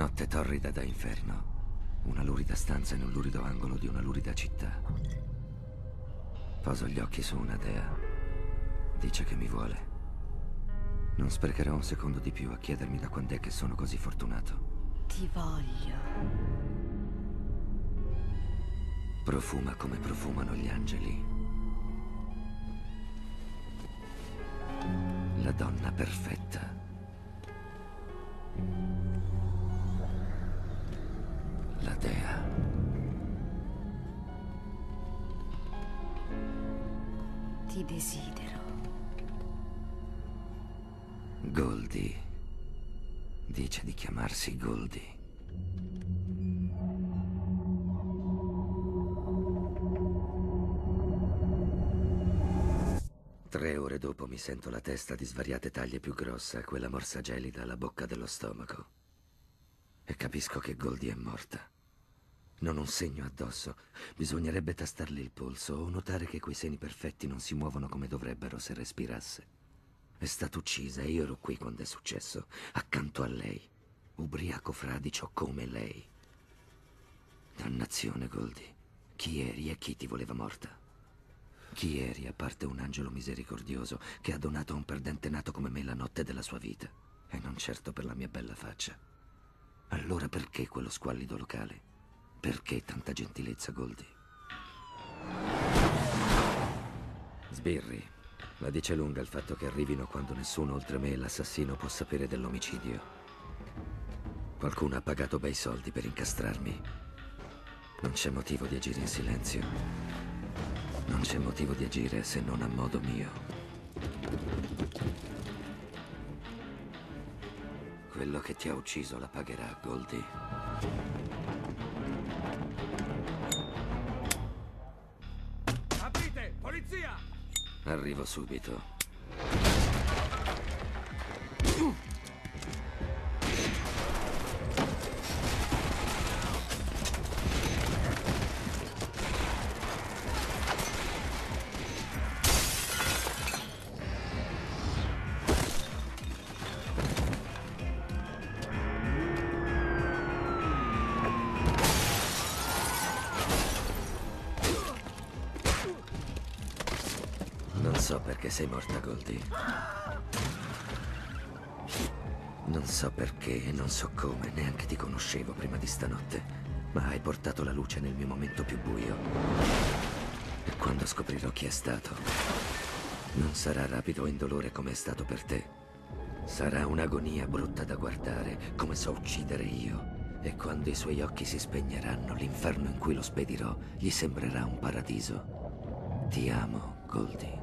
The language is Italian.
Notte torrida da inferno. Una lurida stanza in un lurido angolo di una lurida città. Poso gli occhi su una dea. Dice che mi vuole. Non sprecherò un secondo di più a chiedermi da quando è che sono così fortunato. Ti voglio. Profuma come profumano gli angeli. La donna perfetta. Ti desidero. Goldie. Dice di chiamarsi Goldie. Tre ore dopo mi sento la testa di svariate taglie più grossa, quella morsa gelida alla bocca dello stomaco. E capisco che Goldie è morta. Non un segno addosso. Bisognerebbe tastarle il polso o notare che quei seni perfetti non si muovono come dovrebbero se respirasse. È stata uccisa e io ero qui quando è successo, accanto a lei, ubriaco fradicio come lei. Dannazione, Goldie. Chi eri e chi ti voleva morta? Chi eri, a parte un angelo misericordioso che ha donato a un perdente nato come me la notte della sua vita? E non certo per la mia bella faccia. Allora perché quello squallido locale? Perché tanta gentilezza, Goldie? Sbirri, la dice lunga il fatto che arrivino quando nessuno oltre me e l'assassino può sapere dell'omicidio. Qualcuno ha pagato bei soldi per incastrarmi. Non c'è motivo di agire in silenzio. Non c'è motivo di agire se non a modo mio. Quello che ti ha ucciso la pagherà, Goldie. Arrivo subito. Non so perché sei morta, Goldie. Non so perché e non so come, neanche ti conoscevo prima di stanotte. Ma hai portato la luce nel mio momento più buio. E quando scoprirò chi è stato, non sarà rapido e indolore come è stato per te. Sarà un'agonia brutta da guardare, come so uccidere io. E quando i suoi occhi si spegneranno, l'inferno in cui lo spedirò gli sembrerà un paradiso. Ti amo, Goldie.